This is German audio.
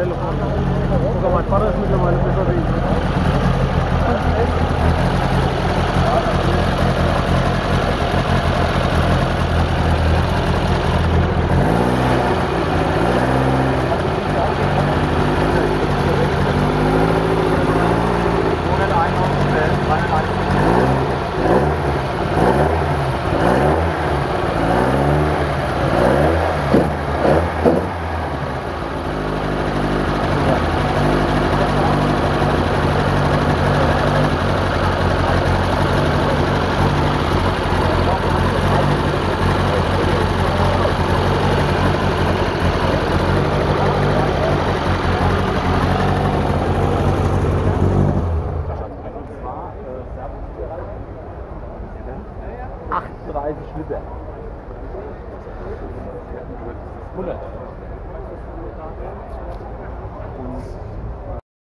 परस मतलब मालूम 38 Liter. 100.